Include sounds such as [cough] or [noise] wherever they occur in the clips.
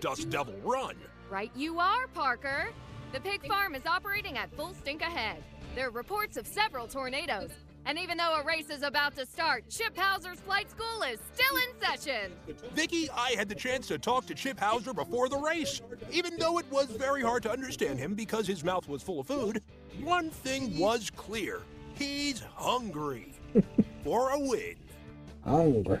day here at Dust Devil Run. Right you are, Parker. The pig farm is operating at full stink ahead. There are reports of several tornadoes. And even though a race is about to start, Chip Hauser's flight school is still in session. Vicky, I had the chance to talk to Chip Hauser before the race. Even though it was very hard to understand him because his mouth was full of food, one thing was clear. He's hungry [laughs] for a win. Hungry.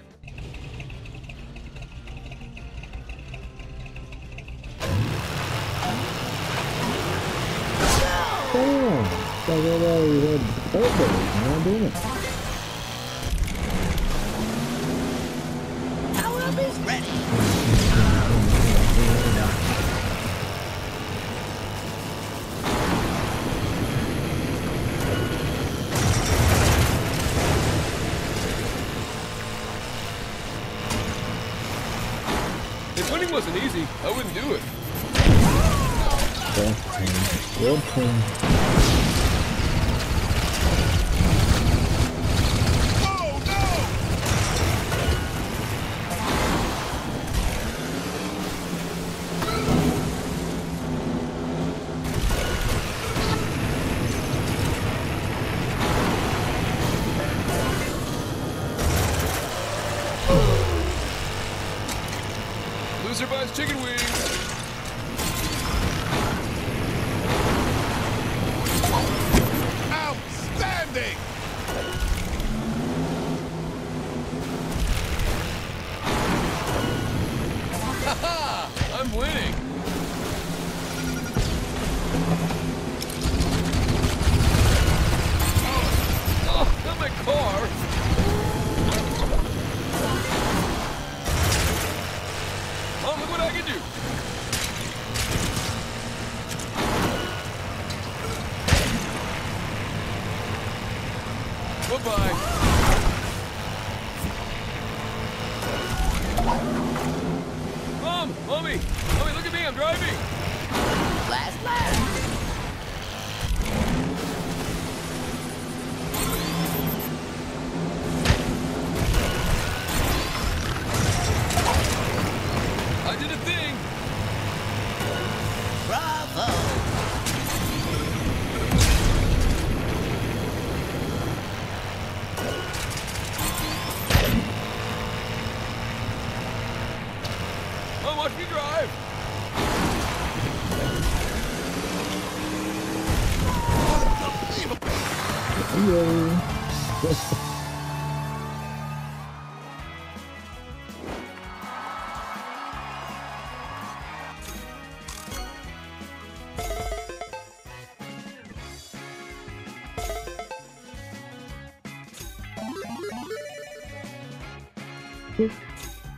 Had doing it. Power is ready. If winning wasn't easy, I wouldn't do it. Team. Good Loser buys chicken wings.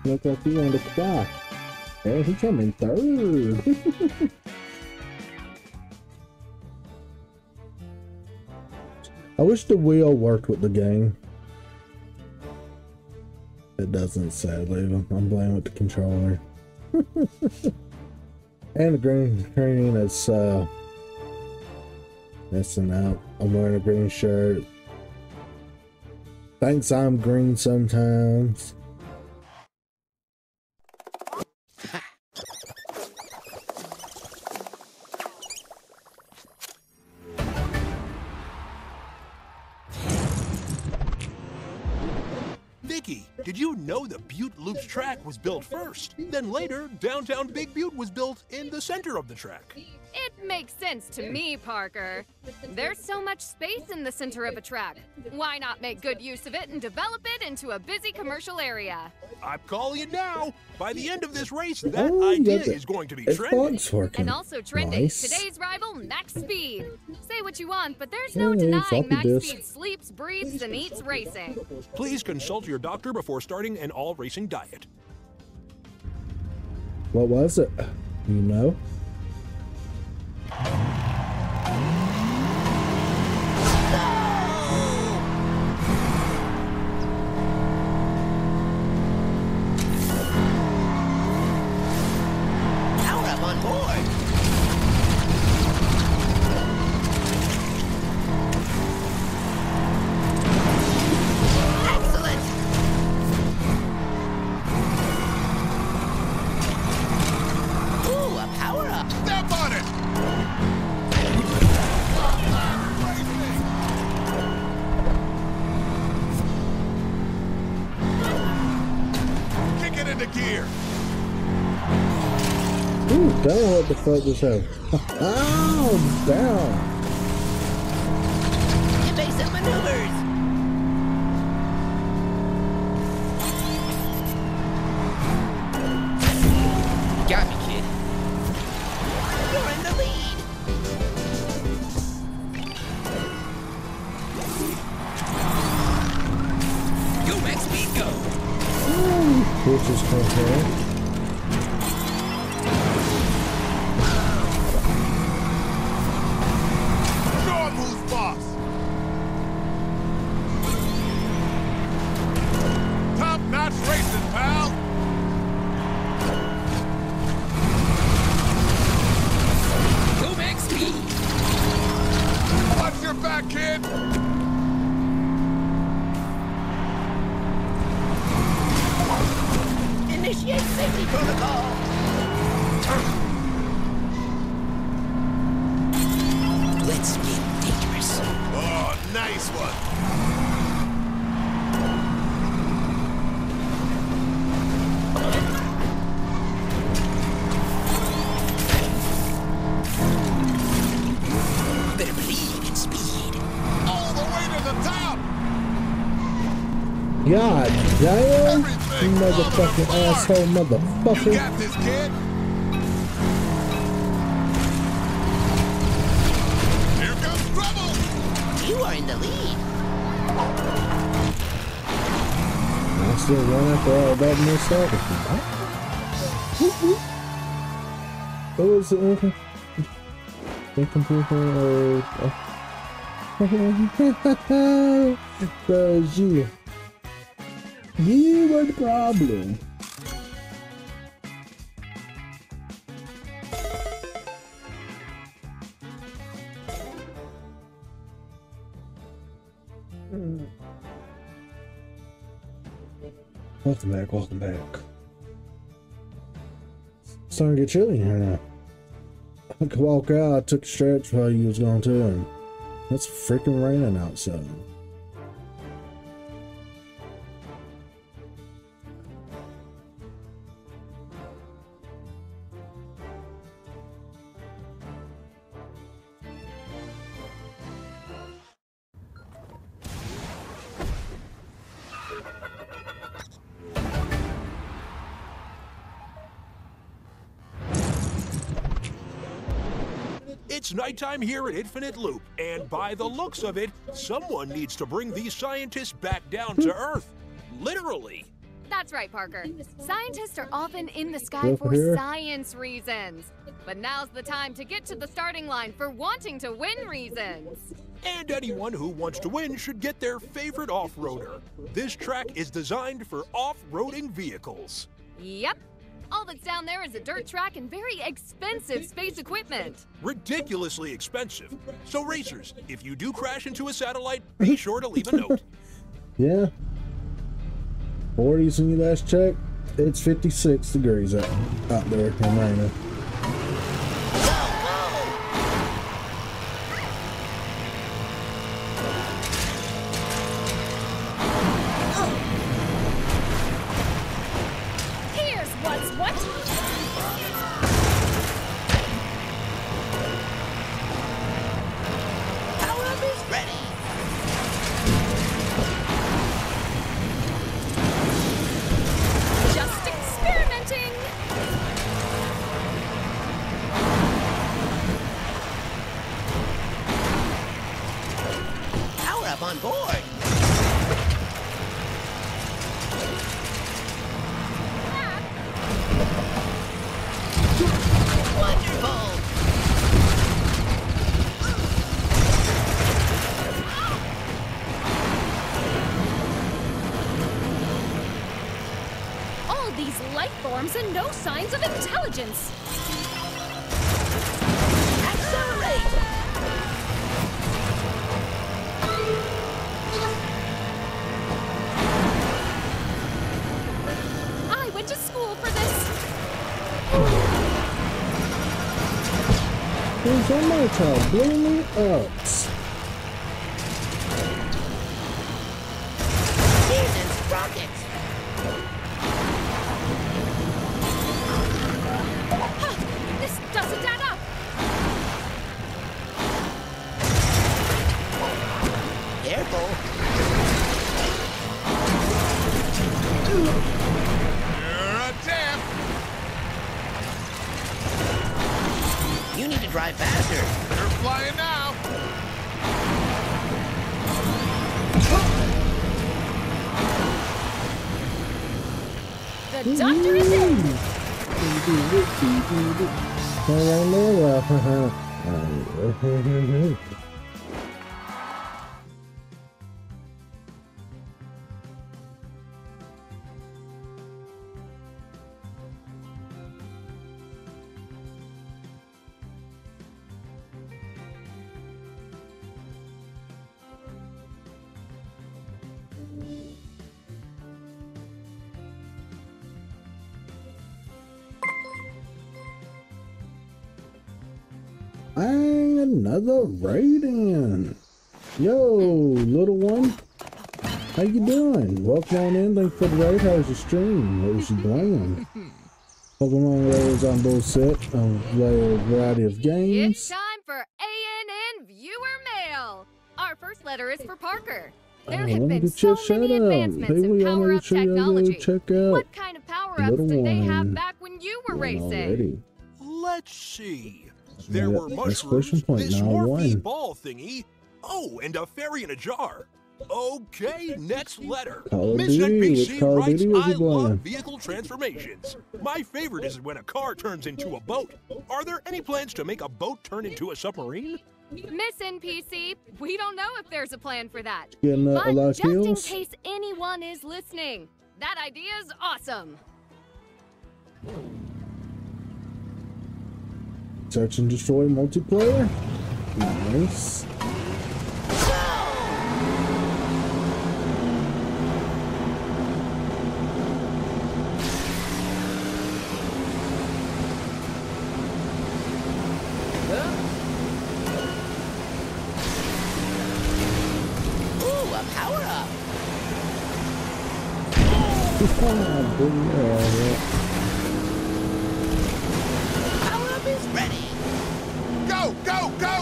He on the clock. Hey, he came in third. [laughs] I wish the wheel worked with the game. It doesn't, sadly. I'm playing with the controller. [laughs] and the green screen is uh messing out. I'm wearing a green shirt. Thinks I'm green sometimes. Was built first? Then later, downtown Big Butte was built in the center of the track. It makes sense to me, Parker. There's so much space in the center of a track. Why not make good use of it and develop it into a busy commercial area? I'm calling it now. By the end of this race, that Oh, idea got the is going to be Xbox trending. working. And also trending, Nice. today's rival, Max Speed. Say what you want, but there's no yeah, denying Max disk. Speed sleeps, breathes, and eats racing. Please consult your doctor before starting an all racing diet. What was it? You know? Fuck this is. Oh, down. Evasive maneuvers. Got me, kid. You're in the lead. Go, Max Speed, go. Which is. God damn! You Everything motherfucking falling apart. asshole You motherfucker. got this, kid. Here comes trouble. You are in the lead. I still run after all that myself. What was the other? Incomplete or [laughs] Cause you, you were the problem. Welcome back, welcome back. It's starting to get chilly in here now. I could walk out, I took a stretch while you was going to, and it's freaking raining outside. It's nighttime here at Infinite Loop, and by the looks of it, someone needs to bring these scientists back down to Earth. Literally. That's right, Parker. Scientists are often in the sky Go for for here. science reasons. But now's the time to get to the starting line for wanting to win reasons. And anyone who wants to win should get their favorite off-roader. This track is designed for off-roading vehicles. Yep. All that's down there is a dirt track and very expensive space equipment. Ridiculously expensive. So racers, if you do crash into a satellite, be [laughs] sure to leave a note. Yeah. 40s when you last checked. It's 56 degrees out, out there in raining. And no signs of intelligence. Accelerate. I went to school for this. Me up. Doctor is in. Around there. And another rating. Yo, little one. How you doing? Welcome on in. Thanks for the raid. How's your stream? What was you playing? Pokemon Raiders on both set. Um, play a variety of games. It's time for ANN Viewer Mail. Our first letter is for Parker. There I have wanna been get so your many out. advancements Hey, in we all power need up to show you technology. check out What kind of power ups Little did they have back when you were racing? already. Let's see. There were exclamation mushrooms, point, this now Morph ball thingy. Oh, and a fairy in a jar. Okay, next letter. Miss Duty, which NPC writes, I love playing?" vehicle transformations. My favorite is when a car turns into a boat. Are there any plans to make a boat turn into a submarine? Miss NPC, we don't know if there's a plan for that. Getting uh, a But lot of just in case anyone is listening, that idea is awesome. Search and destroy multiplayer. Nice. Ooh, a power up yeah, yeah. Power up is ready. Go, go, go!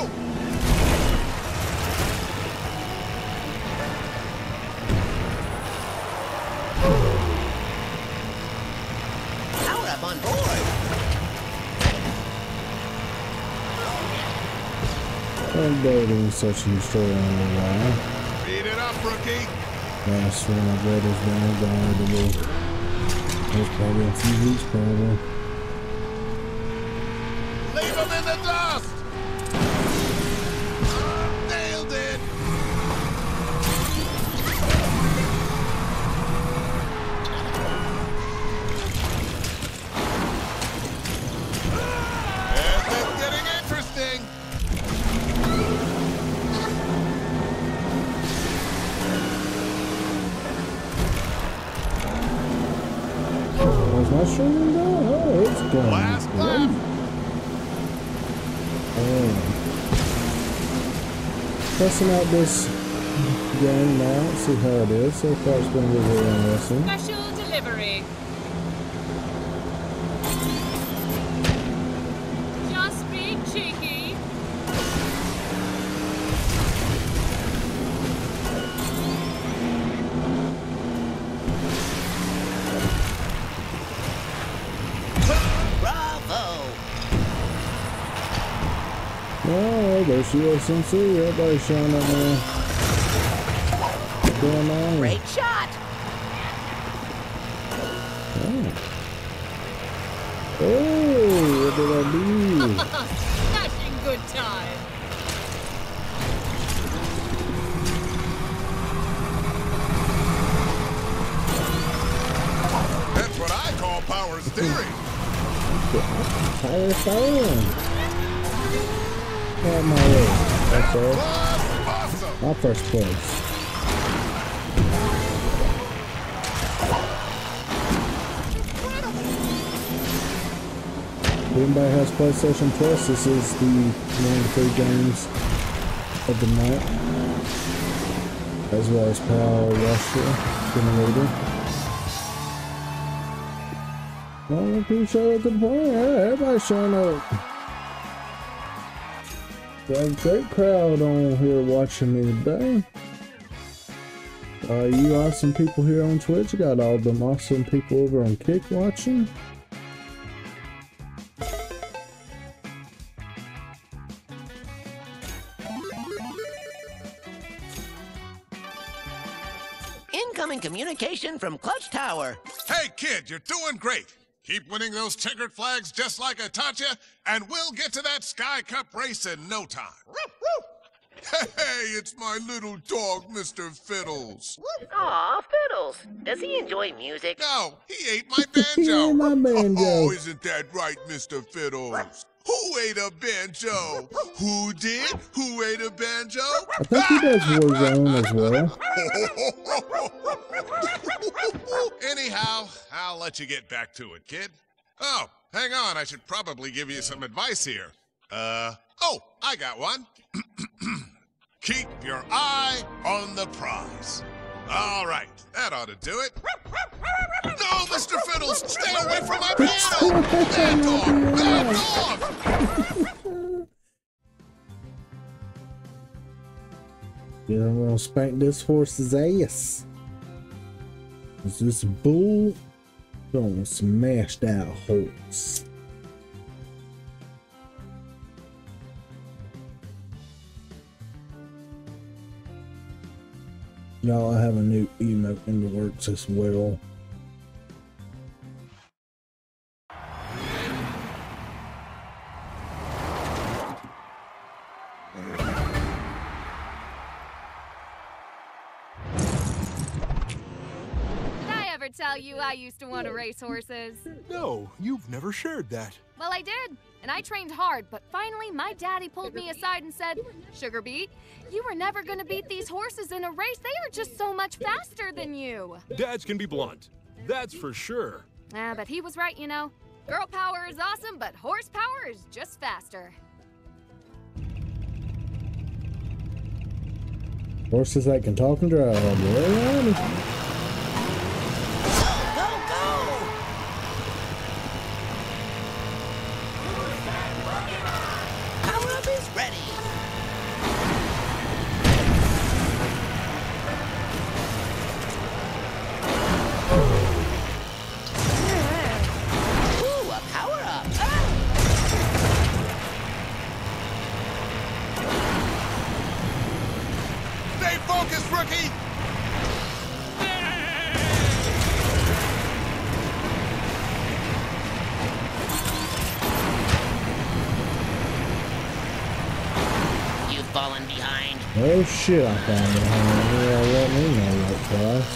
Power up on board. I'm dating such and destroy on a while. It up, rookie. Last one read is down down to the That's probably a few weeks probably. Testing out this game now, see how it is. So far it's been really interesting. Oh, there's USMC. Everybody's showing up now. What's going on? Great shot. Oh, what did I do? [laughs] Smashing good time. That's what I call power steering! [laughs] Fire phone. Out my way. That's! My first place. If anybody has PlayStation Plus, this is the one of the three games of the night. As well as PowerWash Simulator. Well, people show up to the point. Everybody's showing up. Have a great crowd on here watching me today. Uh, you awesome people here on Twitch. You got all them awesome people over on Kick watching. Incoming communication from Clutch Tower. Hey, kid, you're doing great. Keep winning those checkered flags just like I taught you, and we'll get to that Sky Cup race in no time. Hey, it's my little dog, Mr. Fiddles. Aw, Fiddles. Does he enjoy music? No, he ate my banjo. he ate my banjo. Oh, isn't that right, Mr. Fiddles? Who ate a banjo? Who did? Who ate a banjo? I think he does [laughs] Warzone as well. Anyhow, I'll let you get back to it, kid. Oh, hang on. I should probably give you some advice here. Uh, oh, I got one. [clears throat] Keep your eye on the prize. All right, that ought to do it. No, Mr. Fiddles, stay away from my piano! Bad dog! Bad dog! Yeah, I'm gonna spank this horse's ass. This bull gonna smash that horse. Y'all, I have a new emote in the works as well. Did I ever tell you I used to want to race horses? No, you've never shared that. Well, I did, and I trained hard, but finally my daddy pulled me aside and said, Sugar Beet, you were never going to beat these horses in a race. They are just so much faster than you. Dads can be blunt. That's for sure. Ah, but he was right, you know. Girl power is awesome, but horsepower is just faster. Horses that can talk and drive. Shit, I found it. Yeah, uh, let me know that twice.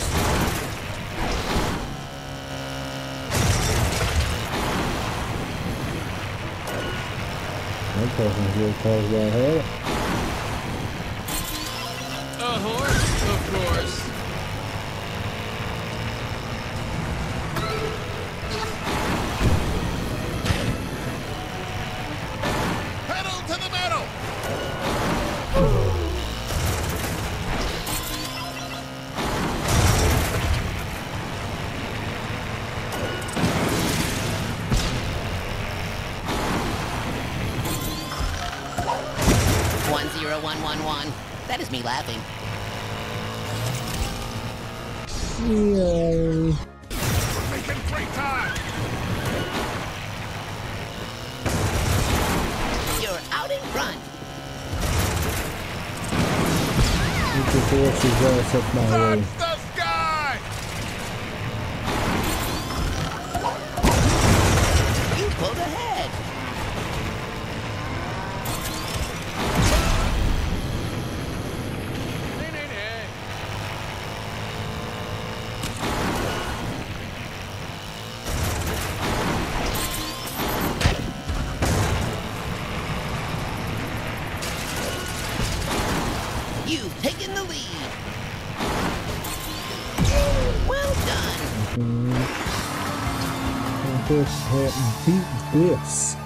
That person's real close about it. One zero one one one. That is me laughing. Yeah. Making great time! You're out in front. Get your horse's ass up my way. Horse had beat this.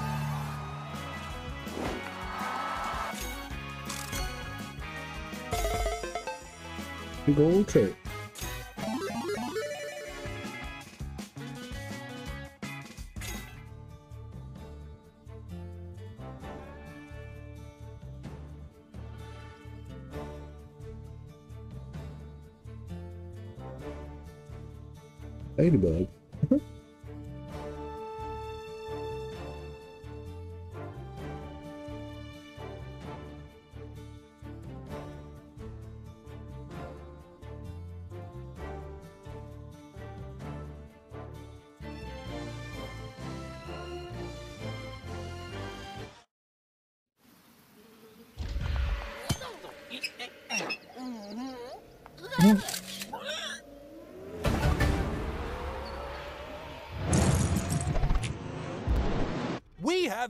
Big old. Ladybug. Mm-hmm.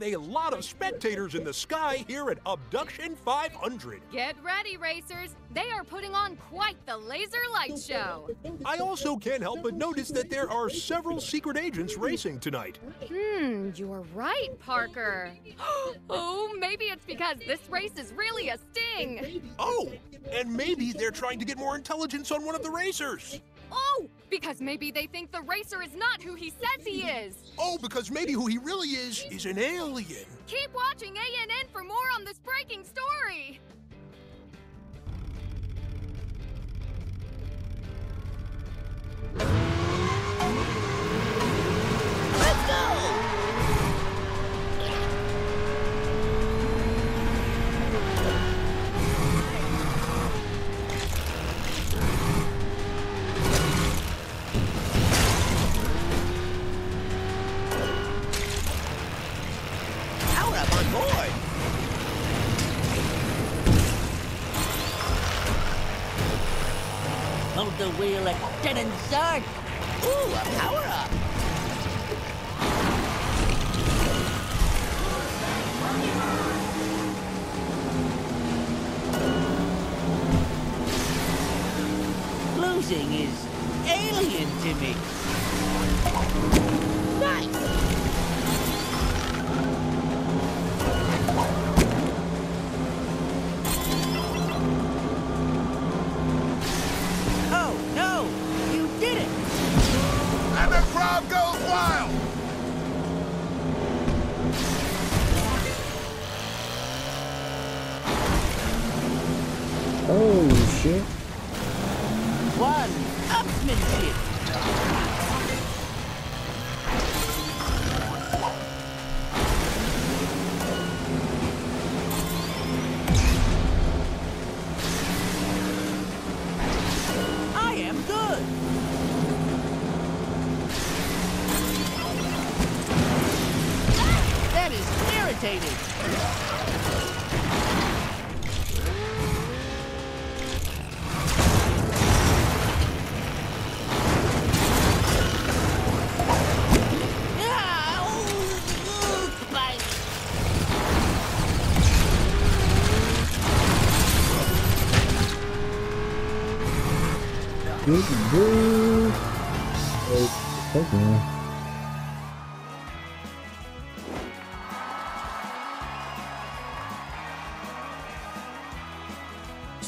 A lot of spectators in the sky here at Abduction 500. Get ready, racers. They are putting on quite the laser light show. I also can't help but notice that there are several secret agents racing tonight. Hmm, you're right, Parker. [gasps] oh, maybe it's because this race is really a sting. Oh, and maybe they're trying to get more intelligence on one of the racers. Oh, because maybe they think the racer is not who he says he is. Oh, because maybe who he really is is an alien. Keep watching ANN for more on this breaking story. At dead and start. Ooh, a power Oh shit. One upmanship.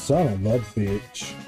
Son of a bitch.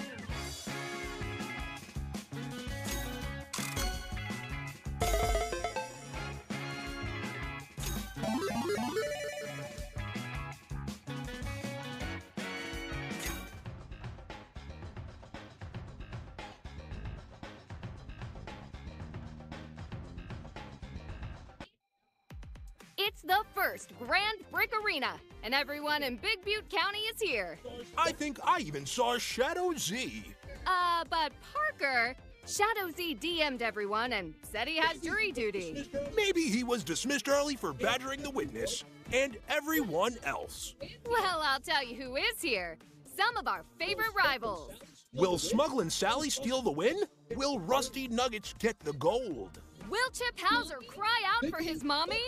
I even saw Shadow Z. Uh, but Parker, Shadow Z DM'd everyone and said he has [laughs] jury duty. Maybe he was dismissed early for badgering the witness and everyone else. Well, I'll tell you who is here. Some of our favorite rivals. Will Smugglin' Sally steal the win? Will Rusty Nuggets get the gold? Will Chip Hauser cry out for his mommy?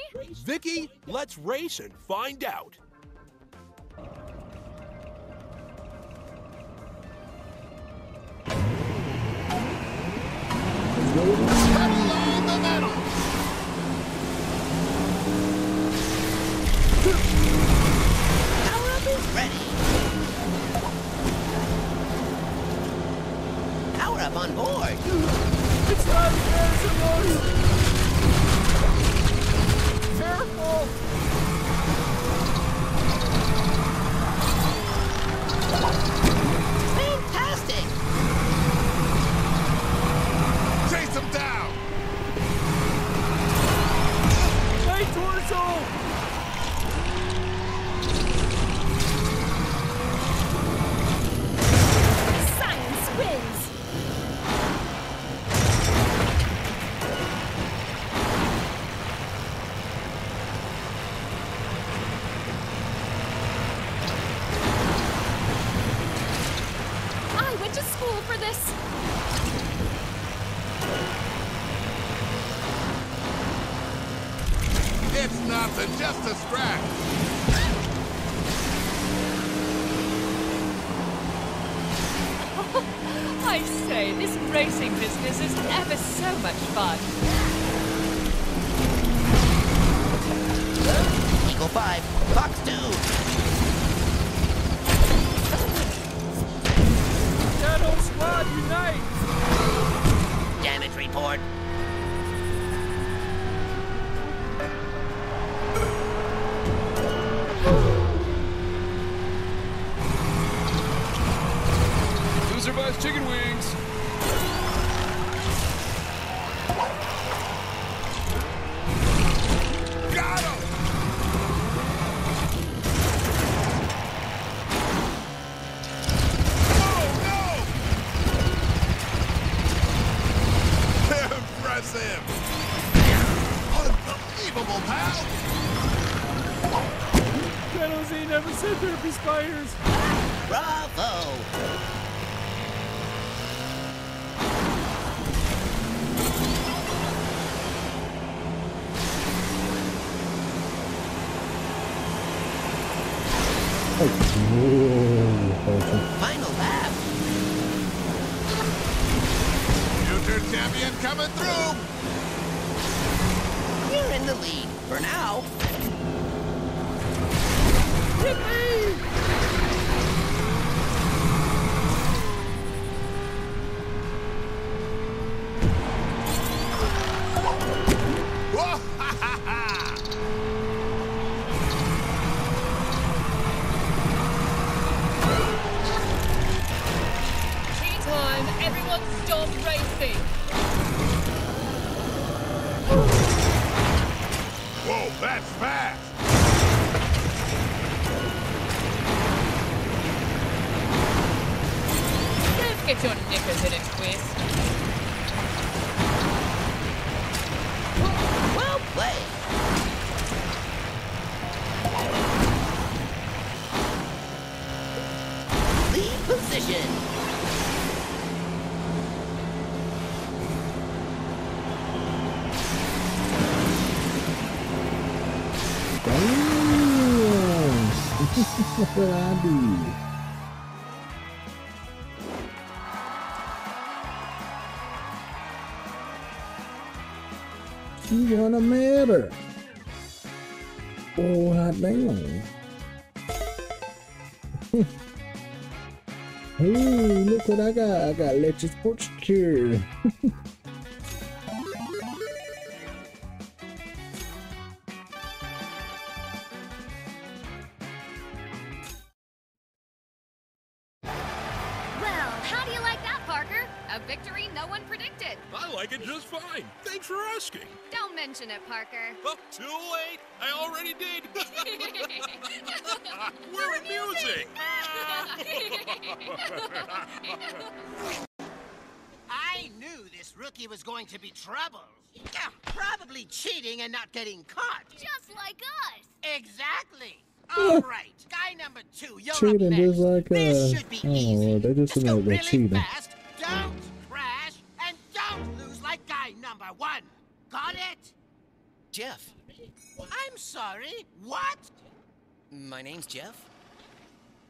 Vicky, let's race and find out. Just a scratch. [laughs] I say, this racing business is ever so much fun. You wanna matter? Oh, hot damn. [laughs] Ooh, look what I got. I got Leche Sports Cure. [laughs] cheating and not getting caught. Just like us. Exactly. [laughs] All right, guy number two, you're up Cheating next. just like, this uh, should be oh, easy. they just Just know go they're really cheating. fast. Don't crash, and don't lose like guy number one. Got it? Jeff. I'm sorry. What? My name's Jeff.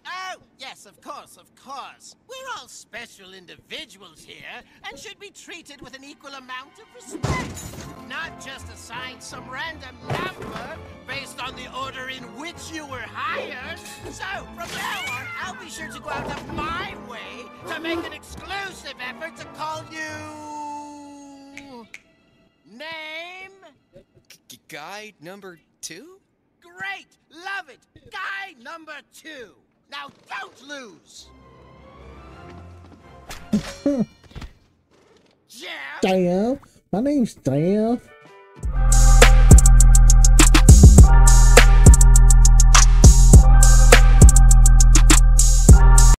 Oh, yes, of course, of course. We're all special individuals here and should be treated with an equal amount of respect. Not just assigned some random number based on the order in which you were hired. So, from now on, I'll be sure to go out of my way to make an exclusive effort to call you. Name? G- guy number two? Great! Love it! Guy number two! Now don't lose! [laughs] Jeff! Jeff. My name's Jeff.